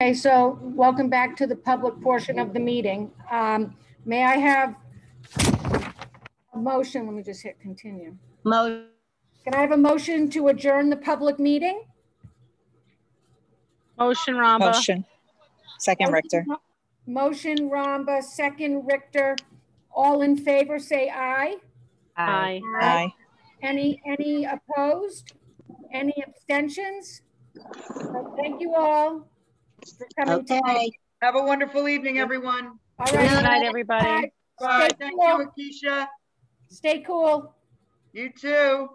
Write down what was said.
Okay, so welcome back to the public portion of the meeting. Um, May I have a motion? Let me just hit continue. Mo, Can I have a motion to adjourn the public meeting? Motion Ramba. Motion. Second Richter. Motion Ramba, second Richter. All in favor, say aye. Aye. Aye. Any, any opposed? Any abstentions? So Thank you all for coming tonight. okay. Have a wonderful evening, everyone. All right. Good night, everybody. Bye. Stay Thank cool. you, Akeisha. Stay cool. You too.